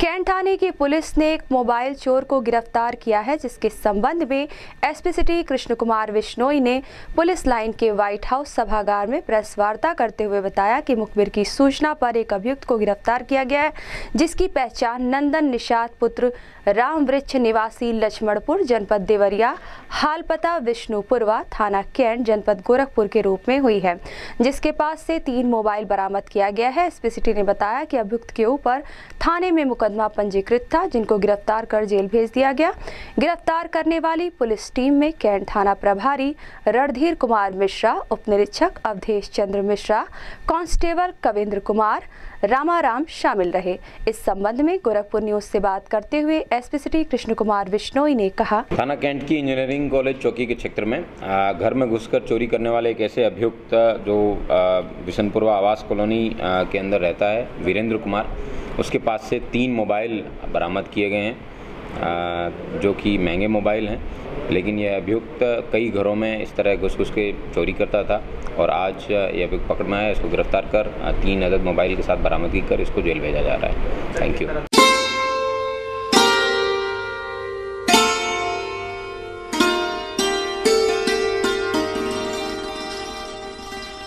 Cantt थाने की police ने एक मोबाइल चोर को गिरफ़्तार किया है, जिसके संबंध में एसपी सिटी कृष्ण कुमार विश्नोई ने पुलिस लाइन के व्हाइट हाउस सभागार में प्रेस वार्ता करते हुए बताया कि मुखबिर की सूचना पर एक अभियुक्त को गिरफ़्तार किया गया है, जिसकी पहचान नंदन निषाद पुत्र राम वृक्ष निवासी लक्ष्मणपुर, जनपद देवरिया, हालपता विष्णुपुरवा थाना कैंट जनपद गोरखपुर के रूप में हुई है, जिसके पास से तीन मोबाइल बरामद किया गया है। एसपी सिटी ने बताया कि अभियुक्त के ऊपर थाने में मुकदमा पंजीकृत था, जिनको गिरफ़्तार कर जेल भेज दिया गया। गिरफ़्तार करने वाली पुलिस टीम में कैंट थाना प्रभारी रणधीर कुमार मिश्रा उप निरीक्षक अवधेश चंद्र मिश्रा, कांस्टेबल कविंद्र कुमार, रामाराम शामिल रहे। इस संबंध में गोरखपुर न्यूज़ से बात करते हुए एसपी सिटी कृष्ण कुमार विश्नोई ने कहा, थाना कैंट की इंजीनियरिंग कॉलेज चौकी के क्षेत्र में घर में घुसकर चोरी करने वाले एक ऐसे अभियुक्त, जो बिशनपुरवा आवास कॉलोनी के अंदर रहता है, वीरेंद्र कुमार। उसके पास से तीन मोबाइल बरामद किए गए हैं जो कि महँगे मोबाइल हैं, लेकिन यह अभियुक्त कई घरों में इस तरह घुस घुस के चोरी करता था और आज यह अभियुक्त पकड़ में आया इसको गिरफ़्तार कर तीन अदद मोबाइल के साथ बरामदगी कर, इसको जेल भेजा जा रहा है। Thank you